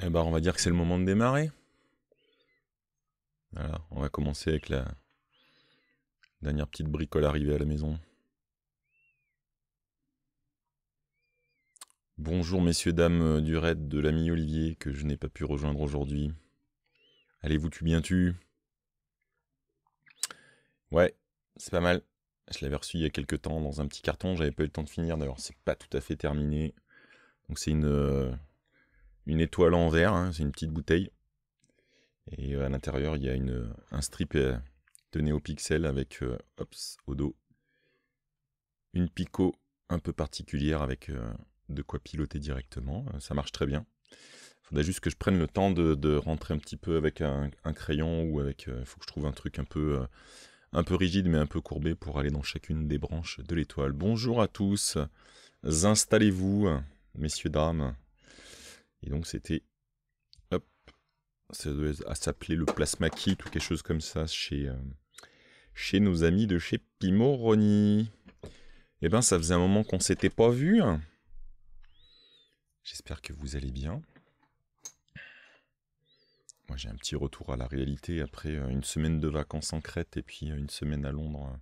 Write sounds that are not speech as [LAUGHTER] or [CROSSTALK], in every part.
Eh ben, on va dire que c'est le moment de démarrer. Voilà, on va commencer avec la dernière petite bricole arrivée à la maison. Bonjour messieurs, dames du raid de l'ami Olivier que je n'ai pas pu rejoindre aujourd'hui. Allez-vous tu bien tu? Ouais, c'est pas mal. Je l'avais reçu il y a quelques temps dans un petit carton, j'avais pas eu le temps de finir, d'ailleurs c'est pas tout à fait terminé. Donc c'est une, euh, une étoile en verre, hein, c'est une petite bouteille. Et euh, à l'intérieur il y a une, un strip euh, de néopixel avec, au dos, une pico un peu particulière avec de quoi piloter directement. Ça marche très bien. Il faudrait juste que je prenne le temps de, rentrer un petit peu avec un, crayon ou avec. Il faut que je trouve un truc un peu un peu rigide mais un peu courbé pour aller dans chacune des branches de l'étoile. Bonjour à tous, installez-vous, messieurs, dames. Et donc c'était, hop, ça doit s'appeler le plasma kit ou quelque chose comme ça chez, euh, chez nos amis de chez Pimoroni. Eh ben ça faisait un moment qu'on s'était pas vu. J'espère que vous allez bien. Moi, j'ai un petit retour à la réalité après euh, une semaine de vacances en Crète et puis euh, une semaine à Londres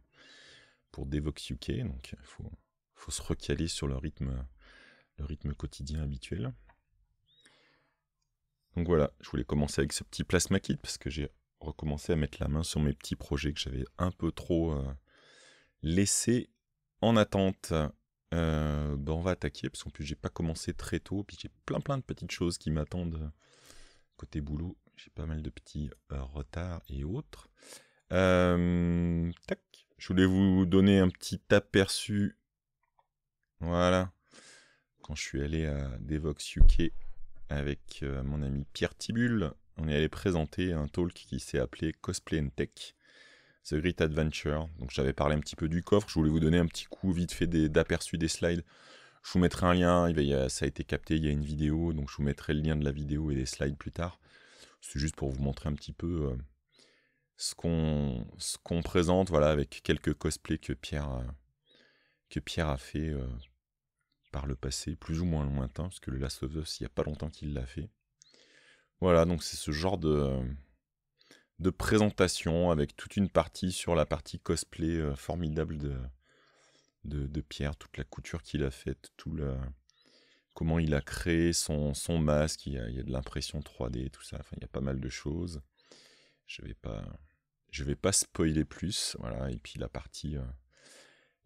pour Devox UK. Donc, il faut, faut, se recaler sur le rythme, le rythme quotidien habituel. Donc voilà, je voulais commencer avec ce petit plasma kit parce que j'ai recommencé à mettre la main sur mes petits projets que j'avais un peu trop laissés en attente. Ben, on va attaquer parce qu'en plus j'ai pas commencé très tôt, puis j'ai plein plein de petites choses qui m'attendent côté boulot j'ai pas mal de petits euh, retards et autres. Euh, tac. Je voulais vous donner un petit aperçu. Voilà. Quand je suis allé à Devox UK avec euh, mon ami Pierre Tibul, on est allé présenter un talk qui s'est appelé Cosplay and Tech. The Great Adventure. Donc j'avais parlé un petit peu du coffre, je voulais vous donner un petit coup vite fait d'aperçu des, slides. Je vous mettrai un lien, ça a été capté, il y a une vidéo, donc je vous mettrai le lien de la vidéo et des slides plus tard. C'est juste pour vous montrer un petit peu euh, ce qu'on présente, voilà, avec quelques cosplays que Pierre, que Pierre a fait euh, par le passé, plus ou moins lointain, parce que le Last of Us, il n'y a pas longtemps qu'il l'a fait. Voilà, donc c'est ce genre de, de présentation avec toute une partie sur la partie cosplay formidable de, de, Pierre, toute la couture qu'il a faite, tout le comment il a créé son, son masque, il y, a, de l'impression 3D, tout ça, enfin il y a pas mal de choses. Je vais vais pas spoiler plus, voilà, et puis la partie, euh,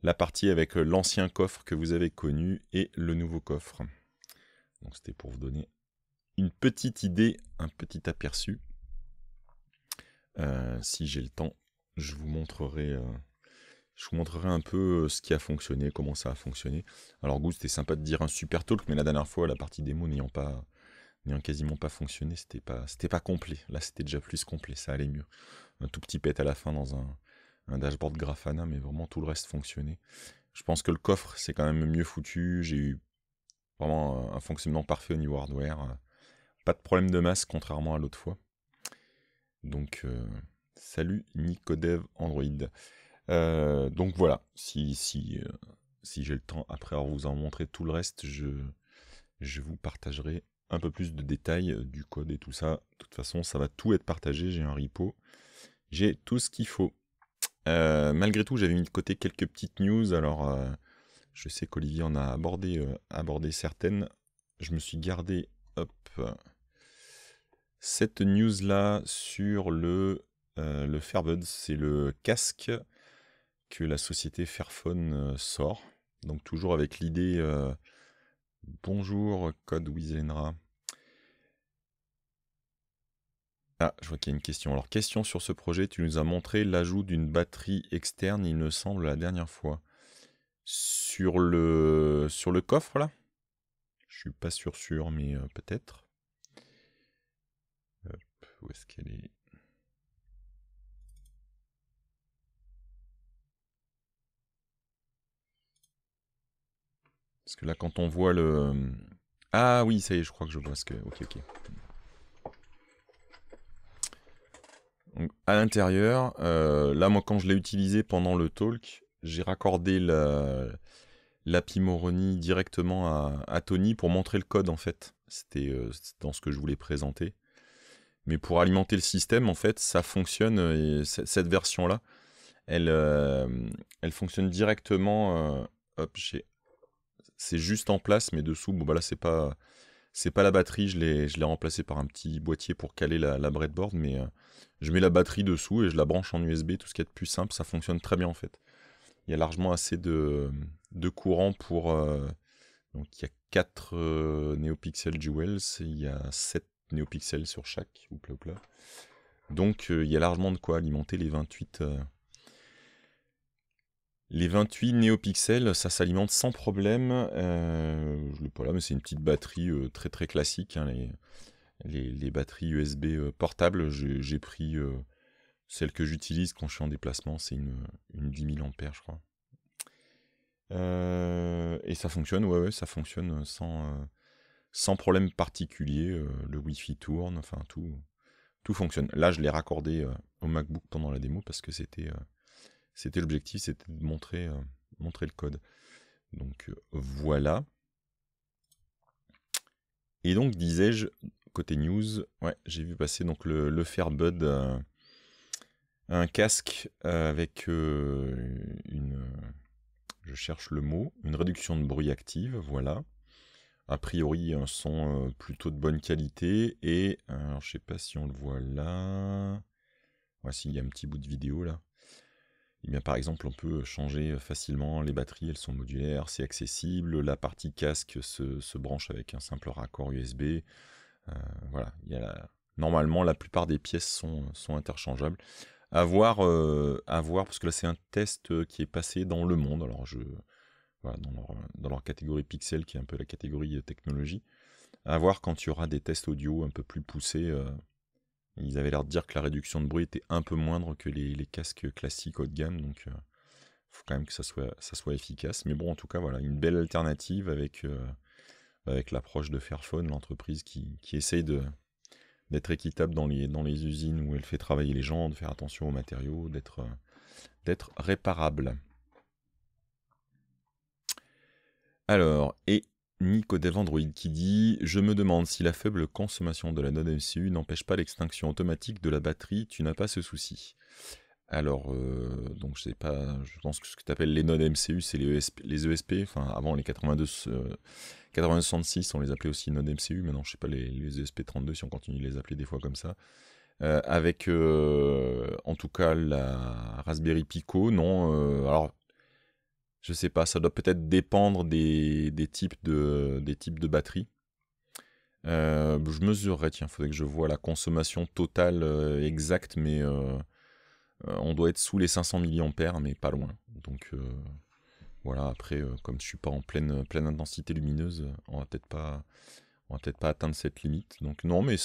la partie avec euh, l'ancien coffre que vous avez connu et le nouveau coffre. Donc c'était pour vous donner une petite idée, un petit aperçu. Euh, si j'ai le temps, je vous montrerai je vous montrerai un peu euh, ce qui a fonctionné, comment ça a fonctionné. Alors Goose, c'était sympa de dire un super talk, mais la dernière fois, la partie démo n'ayant pas n'ayant quasiment pas fonctionné, c'était pas c'était pas complet. Là, c'était déjà plus complet, ça allait mieux. Un tout petit pet à la fin dans un, un dashboard Grafana, mais vraiment tout le reste fonctionnait. Je pense que le coffre, c'est quand même mieux foutu. J'ai eu vraiment un fonctionnement parfait au niveau hardware. Pas de problème de masse, contrairement à l'autre fois. Donc, euh, salut Nicodev Android. Euh, donc voilà, si, si, euh, si j'ai le temps, après avoir vous en montré tout le reste, je, je vous partagerai un peu plus de détails du code et tout ça. De toute façon, ça va tout être partagé, j'ai un repo, j'ai tout ce qu'il faut. Malgré tout, j'avais mis de côté quelques petites news, alors je sais qu'Olivier en a abordé, abordé certaines. Je me suis gardé, cette news là sur le, le Fairbuds, c'est le casque que la société Fairphone euh, sort. Donc toujours avec l'idée euh, Bonjour Code Wizenra. Ah, je vois qu'il y a une question. Alors, question sur ce projet. Tu nous as montré l'ajout d'une batterie externe, il me semble, la dernière fois. Sur le, sur le coffre, là? Je suis pas sûr, sûr, mais euh, peut-être. Où est-ce qu'elle est? Parce que là, quand on voit le... Ah oui, ça y est, je crois que je vois ce que... Ok, ok. À l'intérieur, euh, là, moi, quand je l'ai utilisé pendant le talk, j'ai raccordé la, la Pimoroni directement à, Tony pour montrer le code, en fait. C'était dans ce que je voulais présenter. Mais pour alimenter le système, en fait, ça fonctionne. Et cette version-là, elle, elle fonctionne directement. hop, c'est juste en place, mais dessous, bon, bah là, c'est pas, c'est pas la batterie. Je l'ai, remplacé par un petit boîtier pour caler la, breadboard, mais je mets la batterie dessous et je la branche en USB. Tout ce qui est de plus simple, ça fonctionne très bien en fait. Il y a largement assez de, courant pour. donc il y a 4 NeoPixel Jewels, il y a 7 NeoPixels sur chaque. Donc il y a largement de quoi alimenter les 28. Les 28 néopixels, ça s'alimente sans problème. Euh, je l'ai pas là, mais c'est une petite batterie très très classique. Hein, les, batteries USB portables, j'ai pris celle que j'utilise quand je suis en déplacement, c'est une, une 10 000 ampères, je crois. et ça fonctionne, ouais, ouais, ça fonctionne sans, sans problème particulier. le Wi-Fi tourne, enfin tout, tout fonctionne. Là, je l'ai raccordé au MacBook pendant la démo parce que c'était c'était l'objectif, c'était de montrer, euh, le code. Donc euh, voilà. Et donc disais-je, côté news, ouais, j'ai vu passer donc le, le Fairbud, euh, un casque avec une, je cherche le mot, une réduction de bruit active, voilà. A priori, un son plutôt de bonne qualité. Et alors, je sais pas si on le voit là. Voici, il y a un petit bout de vidéo là. Eh bien, par exemple, on peut changer facilement les batteries, elles sont modulaires, c'est accessible. La partie casque se, branche avec un simple raccord USB. Euh, voilà, il y a normalement la plupart des pièces sont, interchangeables. Voir, euh, voir, parce que là c'est un test qui est passé dans le monde. Alors je, dans, leur, catégorie Pixel, qui est un peu la catégorie technologie. À voir quand il y aura des tests audio un peu plus poussés. Euh, ils avaient l'air de dire que la réduction de bruit était un peu moindre que les, casques classiques haut de gamme, donc il euh, faut quand même que ça soit, efficace. Mais bon, en tout cas, voilà, une belle alternative avec, euh, avec l'approche de Fairphone, l'entreprise qui, qui, essaye d'être équitable dans les, dans les usines où elle fait travailler les gens, de faire attention aux matériaux, d'être, euh, d'être réparable. Alors, et Nico Android qui dit Je me demande si la faible consommation de la node MCU n'empêche pas l'extinction automatique de la batterie, tu n'as pas ce souci. Alors, euh, donc je sais pas, je pense que ce que tu appelles les nodes MCU, c'est les, ESP, les ESP, avant les 82, 8266, on les appelait aussi nodes MCU, maintenant je sais pas les, les, ESP32 si on continue de les appeler des fois comme ça. Euh, avec euh, en tout cas la Raspberry Pico, non, alors je sais pas, ça doit peut-être dépendre des, types de, des types de batteries. Euh, je mesurerai, tiens, il faudrait que je vois la consommation totale euh, exacte, mais euh, on doit être sous les 500 mAh, mais pas loin. Donc voilà, après, comme je suis pas en pleine, pleine intensité lumineuse, on va peut-être pas, on va peut-être pas atteindre cette limite. Donc non, mais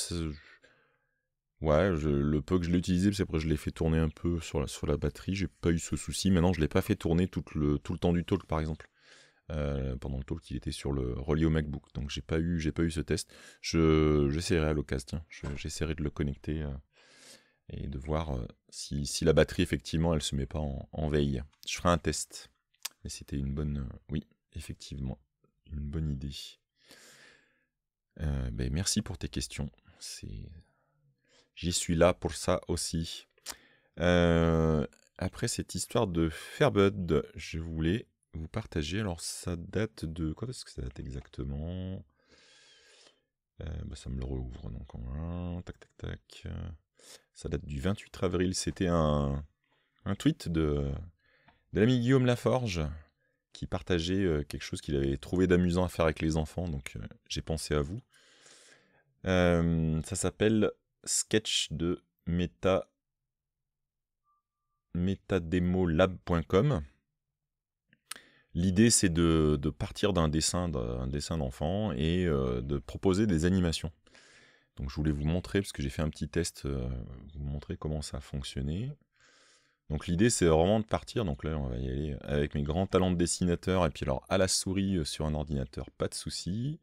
Ouais, le peu que je l'ai utilisé, c'est après je l'ai fait tourner un peu sur la, sur la batterie, j'ai pas eu ce souci. Maintenant, je l'ai pas fait tourner tout le, tout le temps du talk, par exemple. Euh, pendant le talk, il était sur le relié au MacBook, donc j'ai pas eu, pas eu ce test. Je, j'essaierai à l'occasion, j'essaierai de le connecter euh, et de voir euh, si, si, la batterie effectivement, elle se met pas en, veille. Je ferai un test. Mais c'était une bonne, oui, effectivement, une bonne idée. ben, merci pour tes questions. C'est J'y suis là pour ça aussi. Euh, après cette histoire de Fairbud, je voulais vous partager. Alors, ça date de. Quand est-ce que ça date exactement? Euh, bah, Ça me le rouvre donc. Tac, tac, tac. Ça date du 28 avril. C'était un, un tweet de, de l'ami Guillaume Laforge qui partageait euh, quelque chose qu'il avait trouvé d'amusant à faire avec les enfants. Donc, j'ai pensé à vous. ça s'appelle sketch de meta metademolab.com. L'idée, c'est de, partir d'un dessin d'un dessin d'enfant et euh, de proposer des animations. Donc, je voulais vous montrer, parce que j'ai fait un petit test, euh, vous montrer comment ça a fonctionné. Donc, l'idée, c'est vraiment de partir. Donc là, on va y aller avec mes grands talents de dessinateur. Et puis, alors, à la souris euh, sur un ordinateur, pas de souci.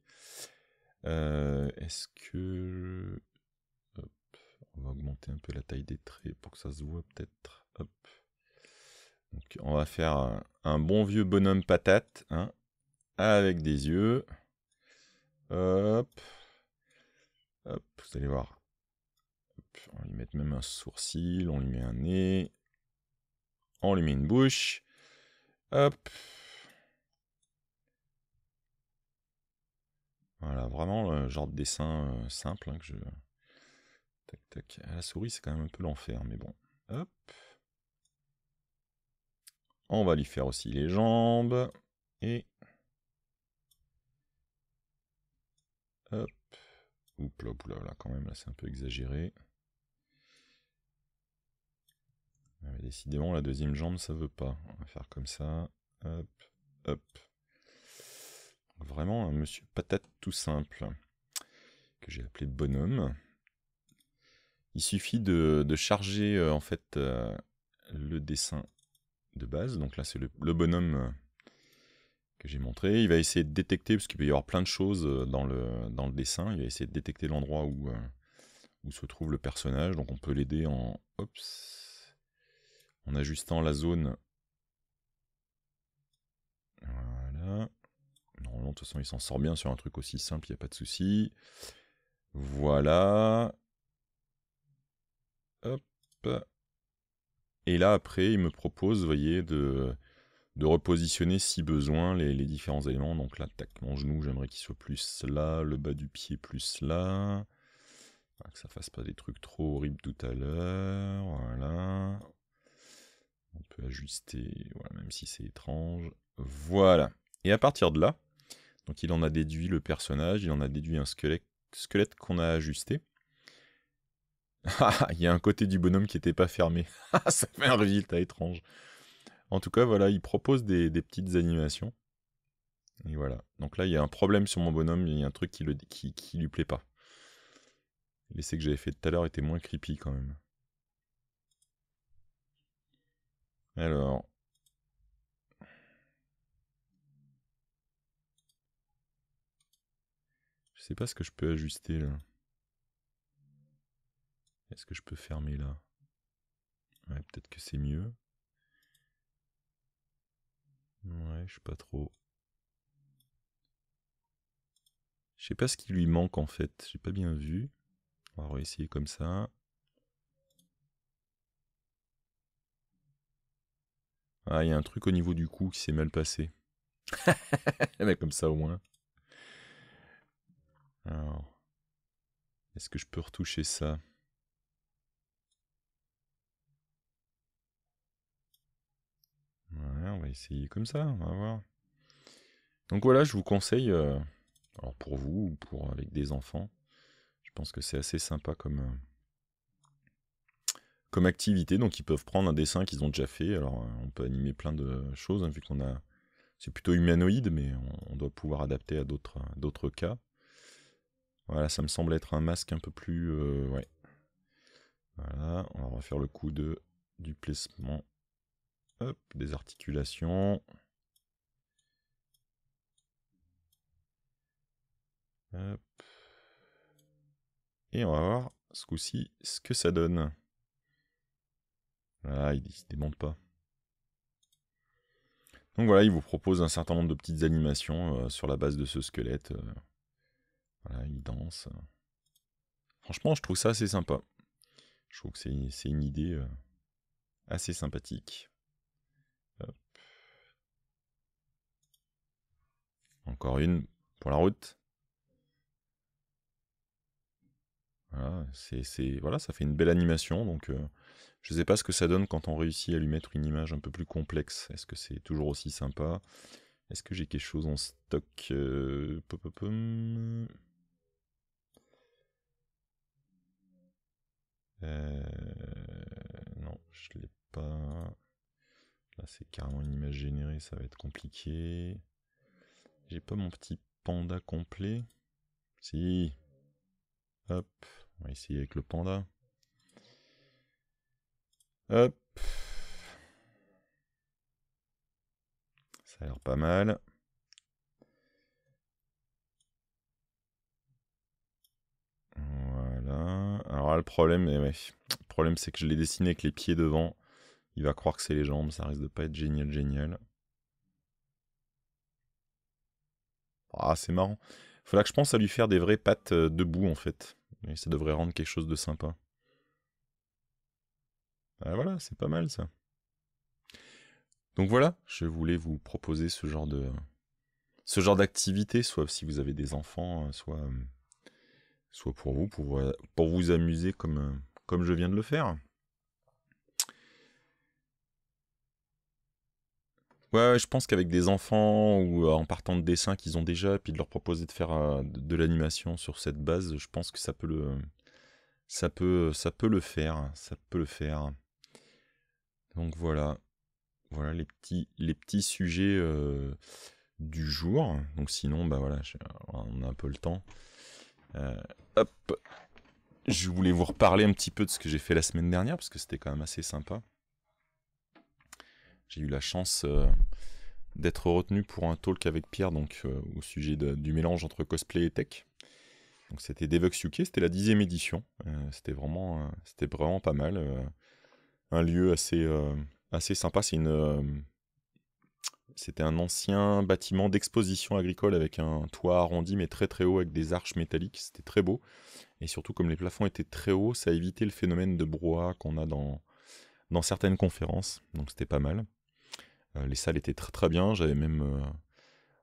Est-ce que on va augmenter un peu la taille des traits pour que ça se voit peut-être. Hop. Donc, on va faire un, bon vieux bonhomme patate, hein, avec des yeux. Hop. vous allez voir. on lui mettre même un sourcil, on lui met un nez. On lui met une bouche. Hop. Voilà, vraiment le genre de dessin euh, simple hein, que je... À la souris, c'est quand même un peu l'enfer, mais bon. Hop. On va lui faire aussi les jambes. Et... Hop. Oups là, là, là, quand même, là c'est un peu exagéré. décidément, la deuxième jambe, ça veut pas. On va faire comme ça. Hop, hop. Vraiment un monsieur patate tout simple. Que j'ai appelé bonhomme. Il suffit de, charger en fait le dessin de base. Donc là, c'est le, bonhomme que j'ai montré. Il va essayer de détecter, parce qu'il peut y avoir plein de choses dans le, dessin. Il va essayer de détecter l'endroit où, se trouve le personnage. Donc on peut l'aider en, en ajustant la zone. Voilà. Normalement, de toute façon, il s'en sort bien sur un truc aussi simple, il n'y a pas de souci. Voilà. Et là, après, il me propose, voyez, de, repositionner si besoin les, différents éléments. Donc là, tac, mon genou, j'aimerais qu'il soit plus là, le bas du pied plus là. Que ça fasse pas des trucs trop horribles tout à l'heure. Voilà. On peut ajuster, même si c'est étrange. Voilà. Et à partir de là, donc il en a déduit le personnage, il en a déduit un squelette, squelette qu'on a ajusté. Ah, il y a un côté du bonhomme qui n'était pas fermé. [LAUGHS] Ça fait un résultat étrange. En tout cas, voilà, il propose des, petites animations. Et voilà. Donc là, il y a un problème sur mon bonhomme, il y a un truc qui, le, qui, qui lui plaît pas. L'essai que j'avais fait tout à l'heure était moins creepy quand même. Alors. Je sais pas ce que je peux ajuster là. Est-ce que je peux fermer là? Ouais, peut-être que c'est mieux. Ouais, je sais pas trop. Je sais pas ce qui lui manque en fait, j'ai pas bien vu. On va réessayer comme ça. Ah, il y a un truc au niveau du cou qui s'est mal passé. [LAUGHS] Mais comme ça au moins. Alors, est-ce que je peux retoucher ça? On va essayer comme ça, on va voir. Donc voilà, je vous conseille, euh, alors pour vous ou pour avec des enfants, je pense que c'est assez sympa comme, euh, comme activité. Donc ils peuvent prendre un dessin qu'ils ont déjà fait. Alors on peut animer plein de choses, hein, vu qu'on a. C'est plutôt humanoïde, mais on, doit pouvoir adapter à d'autres, cas. Voilà, ça me semble être un masque un peu plus. Euh, ouais. Voilà, on va refaire le coup de du placement. Des articulations. Et on va voir ce coup-ci ce que ça donne. Voilà, il ne démonte pas. Donc voilà, il vous propose un certain nombre de petites animations euh, sur la base de ce squelette. Euh. voilà, il danse. Franchement, je trouve ça assez sympa. Je trouve que c'est une idée euh, assez sympathique. Encore une pour la route. Voilà, c'est voilà, ça fait une belle animation. Donc, je ne sais pas ce que ça donne quand on réussit à lui mettre une image un peu plus complexe. Est-ce que c'est toujours aussi sympa? Est-ce que j'ai quelque chose en stock euh, euh, Non, je l'ai pas. Là, c'est carrément une image générée, ça va être compliqué. J'ai pas mon petit panda complet. Si. Hop, on va essayer avec le panda. Hop. Ça a l'air pas mal. Voilà. Alors le problème, le problème c'est que je l'ai dessiné avec les pieds devant. Il va croire que c'est les jambes, ça risque de pas être génial, génial. Ah, c'est marrant. Faudra que je pense à lui faire des vraies pattes euh, debout en fait. Et ça devrait rendre quelque chose de sympa. Ah, voilà, c'est pas mal ça. Donc voilà, je voulais vous proposer ce genre de ce genre d'activité, soit si vous avez des enfants, soit soit pour vous, pour, pour vous amuser comme, comme je viens de le faire. Ouais, je pense qu'avec des enfants ou en partant de dessins qu'ils ont déjà, puis de leur proposer de faire de, l'animation sur cette base, je pense que ça peut le, ça peut, ça peut le faire, ça peut le faire. Donc voilà, voilà les petits, sujets du jour. Donc sinon, bah voilà, on a un peu le temps. Euh, hop, je voulais vous reparler un petit peu de ce que j'ai fait la semaine dernière parce que c'était quand même assez sympa. J'ai eu la chance euh, d'être retenu pour un talk avec Pierre donc euh, au sujet du mélange entre cosplay et tech. Donc c'était Devox UK, c'était la dixième édition. c'était vraiment, vraiment pas mal. un lieu assez, assez sympa. C'était un ancien bâtiment d'exposition agricole avec un toit arrondi mais très très haut avec des arches métalliques. C'était très beau. Et surtout, comme les plafonds étaient très hauts, ça a évité le phénomène de brouhaha qu'on a dans, dans certaines conférences. Donc c'était pas mal. Euh, les salles étaient très très bien. J'avais même, euh,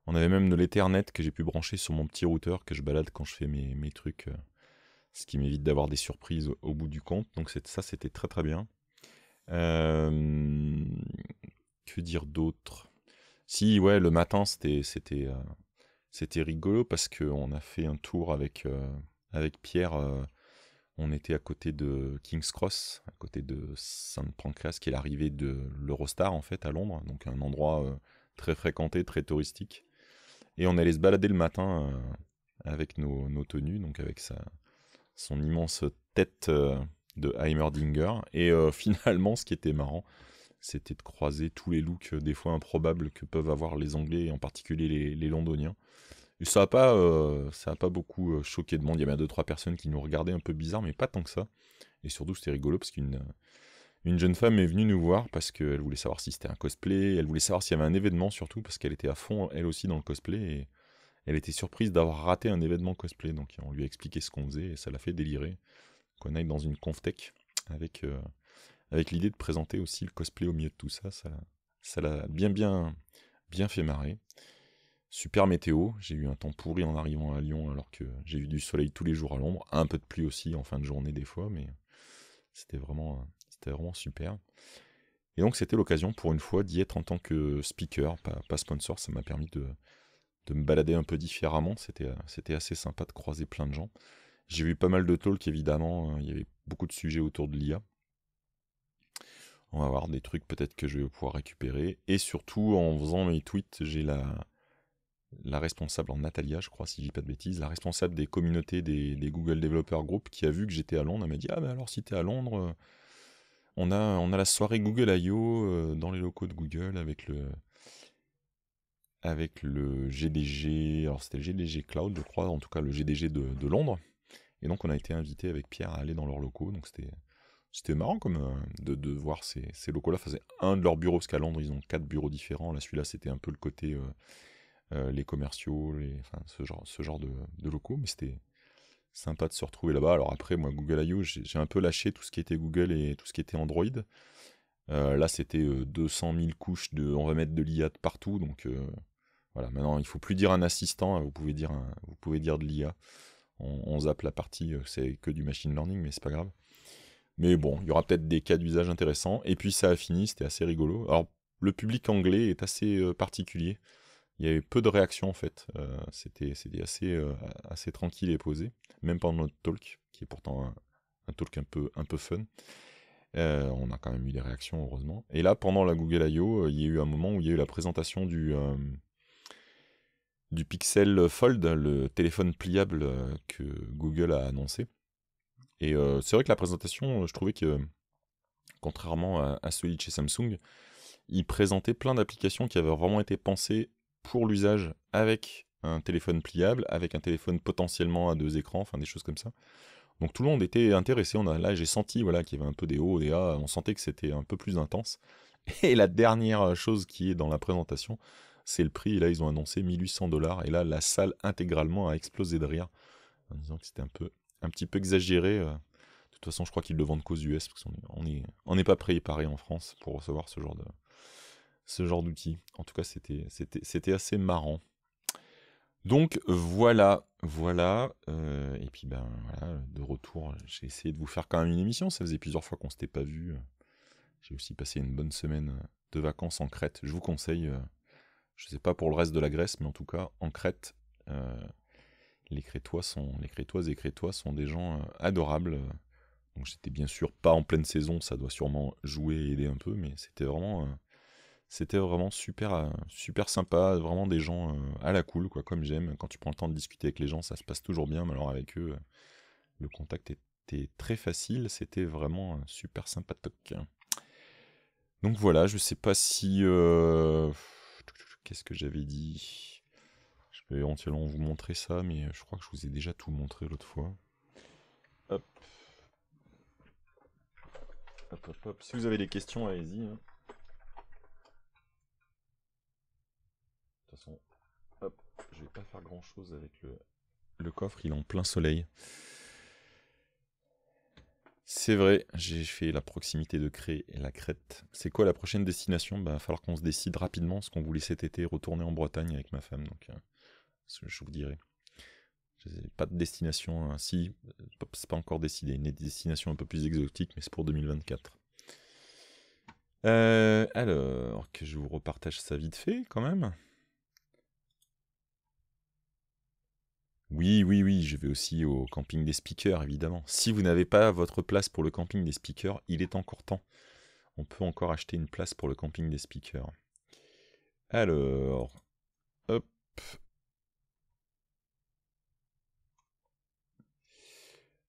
on avait même de l'Ethernet que j'ai pu brancher sur mon petit routeur que je balade quand je fais mes, trucs. Euh, ce qui m'évite d'avoir des surprises au, bout du compte. Donc ça, c'était très très bien. que dire d'autre? Si, ouais, le matin, c'était rigolo parce qu'on a fait un tour avec, avec Pierre. Euh, on était à côté de King's Cross, à côté de Saint Pancras, qui est l'arrivée de l'Eurostar, en fait, à Londres. Donc un endroit très fréquenté, très touristique. Et on allait se balader le matin avec nos, tenues, donc avec son immense tête de Heimerdinger. Et [LAUGHS] finalement, ce qui était marrant, c'était de croiser tous les looks euh, des fois improbables que peuvent avoir les Anglais, et en particulier les, Londoniens. Ça n'a pas, euh, ça pas beaucoup euh, choqué de monde. Il y avait deux trois personnes qui nous regardaient un peu bizarre, mais pas tant que ça. Et surtout, c'était rigolo parce qu'une une jeune femme est venue nous voir parce qu'elle voulait savoir si c'était un cosplay. Elle voulait savoir s'il y avait un événement surtout parce qu'elle était à fond elle aussi dans le cosplay et elle était surprise d'avoir raté un événement cosplay. Donc on lui a expliqué ce qu'on faisait et ça l'a fait délirer. Qu'on aille dans une conftech avec avec l'idée de présenter aussi le cosplay au milieu de tout ça, ça, l'a bien bien bien fait marrer. Super météo, j'ai eu un temps pourri en arrivant à Lyon alors que j'ai eu du soleil tous les jours à l'ombre, un peu de pluie aussi en fin de journée des fois, mais c'était vraiment, c'était vraiment super. Et donc c'était l'occasion pour une fois d'y être en tant que speaker, pas, sponsor, ça m'a permis de, me balader un peu différemment, c'était, c'était assez sympa de croiser plein de gens. J'ai vu pas mal de talks évidemment, il y avait beaucoup de sujets autour de l'IA. On va voir des trucs peut-être que je vais pouvoir récupérer. Et surtout, en faisant mes tweets, j'ai la, la responsable, en Natalia, je crois, si je dis pas de bêtises, la responsable des communautés des, Google Developer Group, qui a vu que j'étais à Londres. Elle m'a dit Ah, ben alors si tu es à Londres, euh, on a, on a la soirée Google I.O. Euh, dans les locaux de Google avec le. Avec le GDG, alors c'était le GDG Cloud, je crois, en tout cas le GDG de, de Londres. Et donc on a été invité avec Pierre à aller dans leurs locaux, donc c'était marrant comme euh, de, voir ces, locaux-là. Enfin, un de leurs bureaux, parce qu'à Londres, ils ont quatre bureaux différents. Là, celui-là, c'était un peu le côté euh, les commerciaux, ce genre, de, locaux. Mais c'était sympa de se retrouver là-bas. Alors après, moi, Google I.O., j'ai un peu lâché tout ce qui était Google et tout ce qui était Android. là, c'était 200 000 couches de. On va mettre de l'IA partout. Donc voilà, maintenant, il faut plus dire un assistant. Hein, vous pouvez dire, vous de l'IA. On, on zappe la partie, c'est que du machine learning, mais c'est pas grave. Mais bon, il y aura peut-être des cas d'usage intéressants. Et puis ça a fini, c'était assez rigolo. Alors, le public anglais est assez euh, particulier. Il y avait peu de réactions en fait. Euh, c'était assez, euh, assez tranquille et posé. Même pendant notre talk, qui est pourtant un, talk un peu, un peu fun. on a quand même eu des réactions, heureusement. Et là, pendant la Google I.O., il y a eu un moment où il y a eu la présentation du, Pixel Fold, le téléphone pliable que Google a annoncé. Et euh, c'est vrai que la présentation, je trouvais que, contrairement à, celui de chez Samsung, il présentait plein d'applications qui avaient vraiment été pensées pour l'usage avec un téléphone pliable, avec un téléphone potentiellement à deux écrans, enfin des choses comme ça. Donc tout le monde était intéressé. On a, là, j'ai senti voilà, qu'il y avait un peu des hauts, des bas. On sentait que c'était un peu plus intense. [LAUGHS] Et la dernière chose qui est dans la présentation, c'est le prix. Et là, ils ont annoncé 1800 dollars. Et là, la salle intégralement a explosé de rire en disant que c'était un peu un petit peu exagéré. De toute façon, je crois qu'ils le vendent qu'aux US parce qu'on n'est on est, préparé en France pour recevoir ce genre de ce genre d'outils. En tout cas, c'était assez marrant. Donc voilà, voilà. et puis ben voilà, de retour, j'ai essayé de vous faire quand même une émission. Ça faisait plusieurs fois qu'on s'était pas vu. J'ai aussi passé une bonne semaine de vacances en Crète. Je vous conseille, je sais pas pour le reste de la Grèce, mais en tout cas en Crète, les Crétois sont, les Crétoises et Crétois sont des gens adorables. Donc j'étais bien sûr pas en pleine saison, ça doit sûrement jouer et aider un peu, mais c'était vraiment c'était vraiment super, euh, super sympa, vraiment des gens euh, à la cool, quoi, comme j'aime. Quand tu prends le temps de discuter avec les gens, ça se passe toujours bien, mais alors avec eux, le contact était très facile, c'était vraiment euh, super sympathique. Donc voilà, je sais pas si... Qu'est-ce que j'avais dit? Je vais éventuellement vous montrer ça, mais je crois que je vous ai déjà tout montré l'autre fois. Hop. Hop, hop, hop. Si vous avez des questions, allez-y. Hein. Hop, je vais pas faire grand chose avec le, coffre, il est en plein soleil. C'est vrai, j'ai fait la proximité de Cré et la Crète. C'est quoi la prochaine destination? Il bah, va falloir qu'on se décide rapidement, ce qu'on voulait cet été retourner en Bretagne avec ma femme, donc euh, je vous dirai. Pas de destination, hein. si, c'est pas encore décidé, une destination un peu plus exotique, mais c'est pour 2024. Euh, alors, que je vous repartage ça vite fait quand même. Oui, oui, oui, je vais aussi au camping des speakers, évidemment. Si vous n'avez pas votre place pour le camping des speakers, il est encore temps. On peut encore acheter une place pour le camping des speakers. Alors, hop.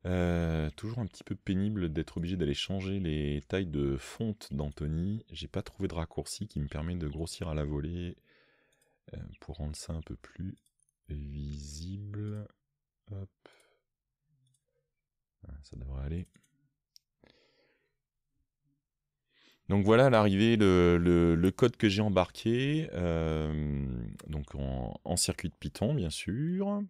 Euh, toujours un petit peu pénible d'être obligé d'aller changer les tailles de fonte d'Anthony. J'ai pas trouvé de raccourci qui me permet de grossir à la volée euh, pour rendre ça un peu plus visible. Ah, ça devrait aller. Donc voilà l'arrivée, le, le, code que j'ai embarqué, euh, donc en, circuit de Python bien sûr.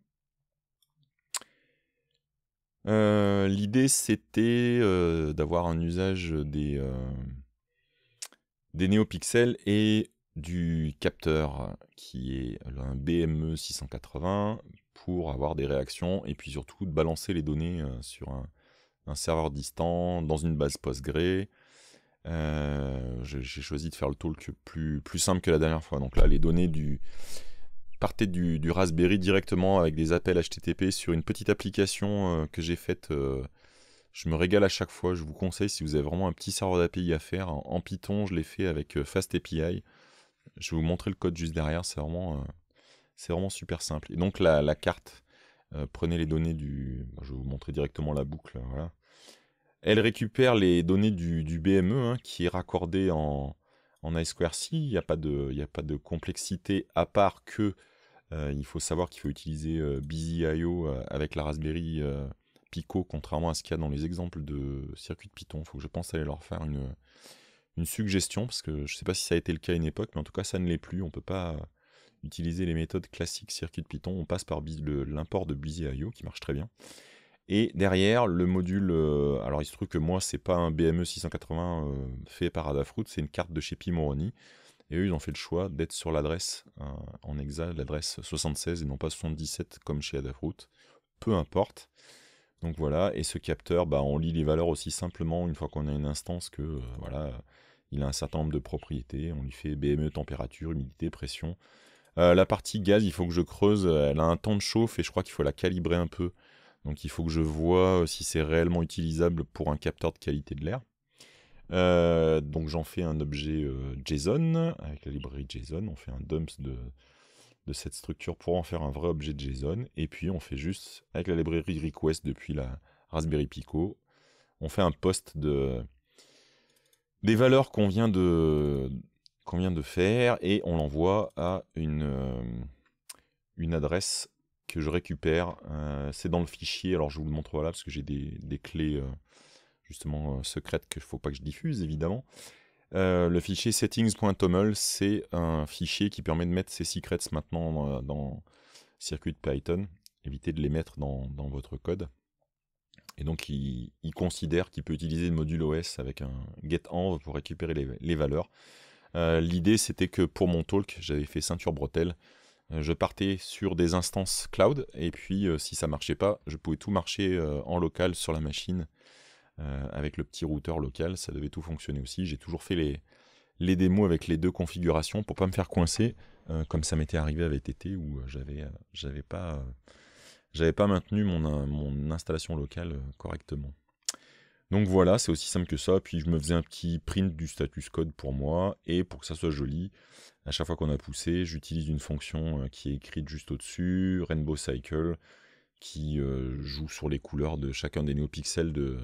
Euh, l'idée c'était euh, d'avoir un usage des, des néopixels et du capteur qui est un BME 680 pour avoir des réactions et puis surtout de balancer les données euh, sur un, serveur distant dans une base Postgre. Euh, j'ai choisi de faire le talk plus, simple que la dernière fois. Donc là, les données du, partaient du, Raspberry directement avec des appels HTTP sur une petite application euh, que j'ai faite. je me régale à chaque fois. Je vous conseille si vous avez vraiment un petit serveur d'API à faire. En, Python, je l'ai fait avec FastAPI. Je vais vous montrer le code juste derrière, c'est vraiment, euh, super simple. Et donc la, carte, euh, prenez les données du... je vais vous montrer directement la boucle. Elle récupère les données du, BME hein, qui est raccordé en, en I2C. Il n'y a, pas de, a pas de complexité à part que euh, il faut savoir qu'il faut utiliser BusyIO avec la Raspberry Pico, contrairement à ce qu'il y a dans les exemples de circuit de Python. Il faut que je pense aller leur faire une, une suggestion, parce que je sais pas si ça a été le cas à une époque, mais en tout cas ça ne l'est plus. On peut pas utiliser les méthodes classiques circuit de Python, on passe par l'import de BusyIO qui marche très bien. Et derrière, le module, euh, alors il se trouve que moi, c'est pas un BME 680 euh, fait par Adafruit, c'est une carte de chez Pimoroni. Et eux, ils ont fait le choix d'être sur l'adresse euh, en exa, l'adresse 76 et non pas 77 comme chez Adafruit. Peu importe. Donc voilà, et ce capteur, bah, on lit les valeurs aussi simplement une fois qu'on a une instance que voilà, il a un certain nombre de propriétés. On lui fait BME, température, humidité, pression. Euh, la partie gaz, il faut que je creuse. Elle a un temps de chauffe et je crois qu'il faut la calibrer un peu. Donc il faut que je vois si c'est réellement utilisable pour un capteur de qualité de l'air. Euh, donc j'en fais un objet euh, JSON avec la librairie JSON. On fait un dumps de, de cette structure pour en faire un vrai objet JSON. Et puis on fait juste avec la librairie request depuis la Raspberry Pico, on fait un post de des valeurs qu'on vient de faire et on l'envoie à une, euh, adresse que je récupère. Euh, c'est dans le fichier, alors je vous le montre là parce que j'ai des, clés euh, justement secrètes qu'il ne faut pas que je diffuse évidemment. le fichier settings.toml, c'est un fichier qui permet de mettre ces secrets maintenant dans, Circuit Python. Évitez de les mettre dans, dans votre code. Et donc, il, considère qu'il peut utiliser le module OS avec un get-env pour récupérer les, valeurs. Euh, l'idée, c'était que pour mon talk, j'avais fait ceinture bretelle. Euh, je partais sur des instances cloud, et puis si ça marchait pas, je pouvais tout marcher en local sur la machine avec le petit routeur local. Ça devait tout fonctionner aussi. J'ai toujours fait les, les démos avec les deux configurations pour pas me faire coincer, comme ça m'était arrivé avec TT où j'avais j'avais pas j'avais pas maintenu mon, euh, installation locale euh, correctement. Donc voilà, c'est aussi simple que ça. Puis je me faisais un petit print du status code pour moi. Et pour que ça soit joli, à chaque fois qu'on a poussé, j'utilise une fonction euh, qui est écrite juste au-dessus, Rainbow Cycle, qui joue sur les couleurs de chacun des néopixels de,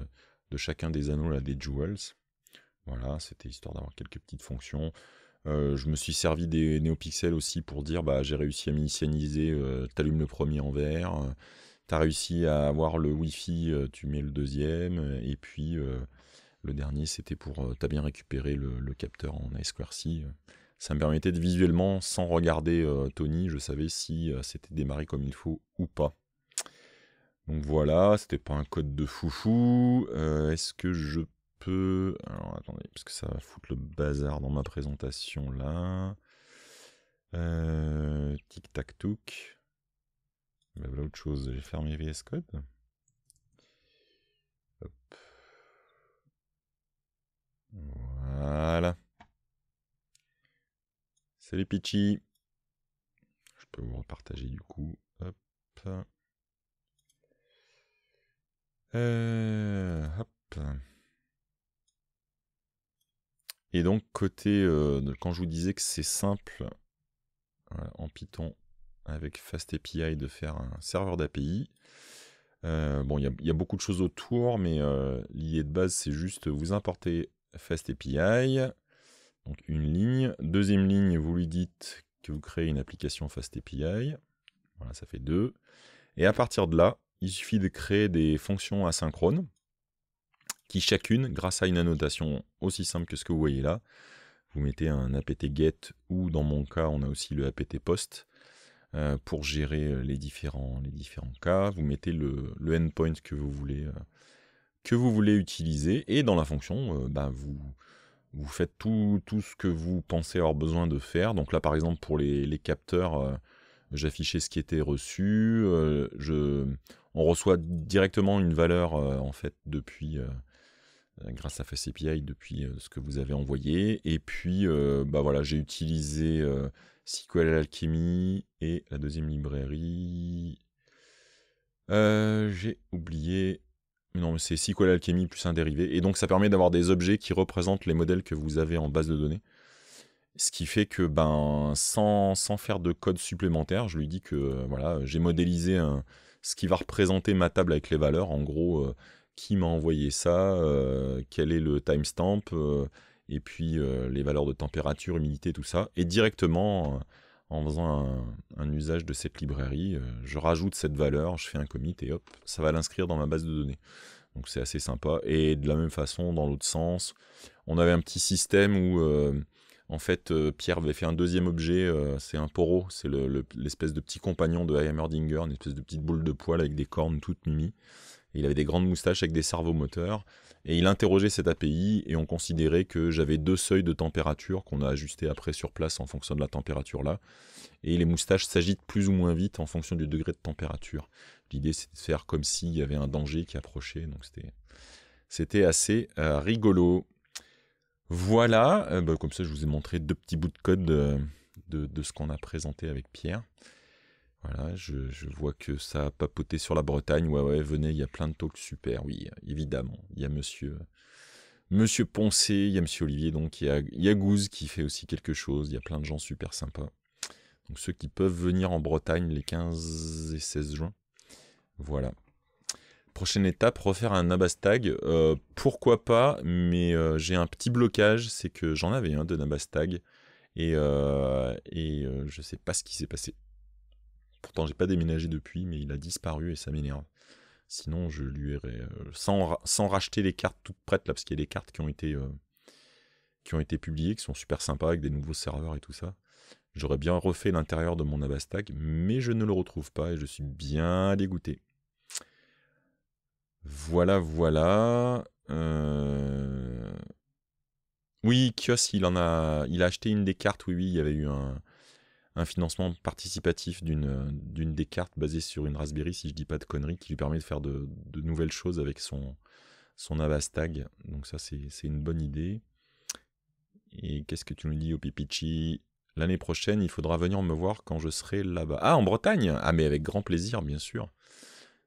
chacun des anneaux des jewels. Voilà, c'était histoire d'avoir quelques petites fonctions. Euh, je me suis servi des néopixels aussi pour dire bah, j'ai réussi à m'initialiser, euh, t'allumes le premier en vert, euh, t'as réussi à avoir le Wi-Fi, tu mets le deuxième, et puis le dernier c'était pour t'as bien récupéré le, capteur en A2C. Ça me permettait de visuellement, sans regarder Tony, je savais si c'était démarré comme il faut ou pas. Donc voilà, c'était pas un code de foufou. Est-ce que je alors attendez, parce que ça va foutre le bazar dans ma présentation là. Euh, tic tac touc. Bah, voilà autre chose, j'ai fermé VS Code. Voilà. Salut Pitchy. Je peux vous repartager du coup. Hop. Euh, hop. Et donc, côté, euh, quand je vous disais que c'est simple en Python avec FastAPI de faire un serveur d'API, euh, bon, il y, a beaucoup de choses autour, mais euh, l'idée de base, c'est juste vous importer FastAPI, donc une ligne. Deuxième ligne, vous lui dites que vous créez une application FastAPI. Voilà, ça fait deux. Et à partir de là, il suffit de créer des fonctions asynchrones qui chacune, grâce à une annotation aussi simple que ce que vous voyez là, vous mettez un apt get ou dans mon cas on a aussi le apt post euh, pour gérer euh, les différents, les différents cas. Vous mettez le, endpoint que vous voulez euh, que vous voulez utiliser et dans la fonction bah, vous, vous faites tout, tout, ce que vous pensez avoir besoin de faire. Donc là par exemple pour les, les capteurs j'affichais ce qui était reçu, je, on reçoit directement une valeur en fait depuis grâce à FastAPI depuis euh, ce que vous avez envoyé. Et puis, euh, bah voilà, j'ai utilisé SQL Alchemy et la deuxième librairie. j'ai oublié. Non, mais c'est SQL Alchemy plus un dérivé. Et donc, ça permet d'avoir des objets qui représentent les modèles que vous avez en base de données. Ce qui fait que, ben, sans, sans faire de code supplémentaire, je lui dis que voilà, j'ai modélisé un, ce qui va représenter ma table avec les valeurs. En gros, qui m'a envoyé ça, euh, quel est le timestamp, euh, et puis euh, les valeurs de température, humidité, tout ça. Et directement, en faisant un, usage de cette librairie, je rajoute cette valeur, je fais un commit et hop, ça va l'inscrire dans ma base de données. Donc c'est assez sympa. Et de la même façon, dans l'autre sens, on avait un petit système où en fait Pierre avait fait un deuxième objet, c'est un poro, c'est l'espèce de petit compagnon de Heimerdinger, une espèce de petite boule de poil avec des cornes toutes mimi il avait des grandes moustaches avec des cerveaux moteurs. Et il interrogeait cette API et on considérait que j'avais deux seuils de température qu'on a ajustés après sur place en fonction de la température là. Et les moustaches s'agitent plus ou moins vite en fonction du degré de température. L'idée c'est de faire comme s'il y avait un danger qui approchait. Donc c'était, assez euh, rigolo. Voilà, euh, bah, comme ça je vous ai montré deux petits bouts de code euh, de ce qu'on a présenté avec Pierre. Voilà, je, vois que ça a papoté sur la Bretagne. Ouais, ouais, venez, il y a plein de talks super. Oui, évidemment. Il y a monsieur, monsieur Poncé, il y a monsieur Olivier, donc il y a, il Gouze qui fait aussi quelque chose. Il y a plein de gens super sympas. Donc ceux qui peuvent venir en Bretagne les 15 et 16 juin. Voilà. Prochaine étape, refaire un Nabastag. Euh, pourquoi pas, mais euh, j'ai un petit blocage, c'est que j'en avais un de Nabastag. Et, euh, et je sais pas ce qui s'est passé. Pourtant, j'ai pas déménagé depuis, mais il a disparu et ça m'énerve. Sinon, je lui aurais. Euh, sans, racheter les cartes toutes prêtes, là, parce qu'il y a des cartes qui ont été. Euh, qui ont été publiées, qui sont super sympas avec des nouveaux serveurs et tout ça. J'aurais bien refait l'intérieur de mon Avastag, mais je ne le retrouve pas et je suis bien dégoûté. Voilà, voilà. Euh, oui, Kios, il en a, il a acheté une des cartes. Oui, oui, il y avait eu un, financement participatif d'une des cartes basée sur une Raspberry, si je dis pas de conneries, qui lui permet de faire de, nouvelles choses avec son son Avastag. Donc ça, c'est une bonne idée. Et qu'est-ce que tu nous dis au Pipichi L'année prochaine, il faudra venir me voir quand je serai là-bas. Ah, en Bretagne Ah, mais avec grand plaisir, bien sûr.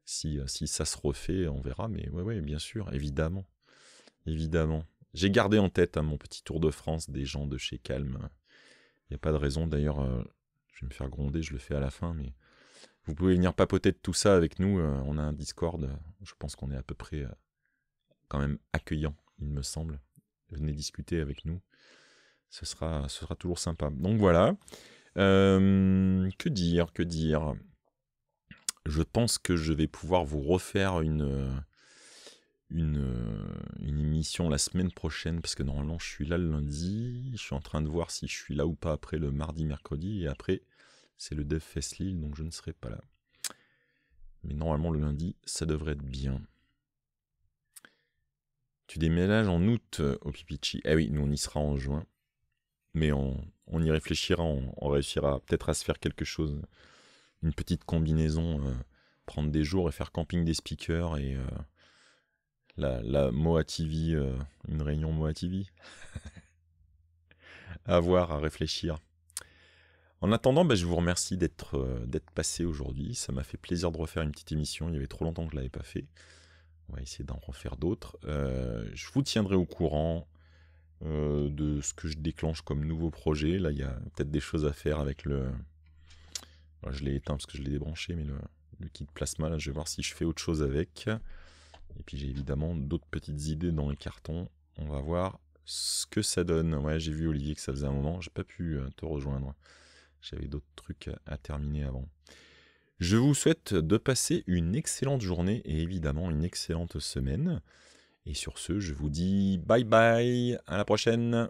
Si, si ça se refait, on verra. Mais ouais, ouais, bien sûr, évidemment. Évidemment. J'ai gardé en tête hein, mon petit tour de France des gens de chez Calme. Il n'y a pas de raison. D'ailleurs, euh, je vais me faire gronder, je le fais à la fin. Mais vous pouvez venir papoter de tout ça avec nous. Euh, on a un Discord. Je pense qu'on est à peu près quand même accueillant, il me semble. Venez discuter avec nous ce sera, ce sera toujours sympa. Donc voilà. Euh, que dire, que dire? Je pense que je vais pouvoir vous refaire une, une, une émission la semaine prochaine, parce que normalement je suis là le lundi. Je suis en train de voir si je suis là ou pas après le mardi, mercredi, et après c'est le DevFest Lille, donc je ne serai pas là. Mais normalement le lundi, ça devrait être bien. Tu déménages en août euh, au Pipichi. Eh oui, nous on y sera en juin. Mais on, y réfléchira, on, réussira peut-être à se faire quelque chose. Une petite combinaison, euh, prendre des jours et faire camping des speakers et euh, la, la Moa une réunion Moa TV. [LAUGHS] à voir, à réfléchir. En attendant, bah, je vous remercie d'être passé aujourd'hui. Ça m'a fait plaisir de refaire une petite émission. Il y avait trop longtemps que je ne l'avais pas fait. On va essayer d'en refaire d'autres. je vous tiendrai au courant euh, de ce que je déclenche comme nouveau projet. Là, il y a peut-être des choses à faire avec le. je l'ai éteint parce que je l'ai débranché, mais le, kit plasma, là, je vais voir si je fais autre chose avec. Et puis j'ai évidemment d'autres petites idées dans les cartons. On va voir ce que ça donne. Ouais, j'ai vu Olivier que ça faisait un moment. J'ai pas pu euh, te rejoindre. J'avais d'autres trucs à terminer avant. Je vous souhaite de passer une excellente journée et évidemment une excellente semaine. Et sur ce, je vous dis bye bye, à la prochaine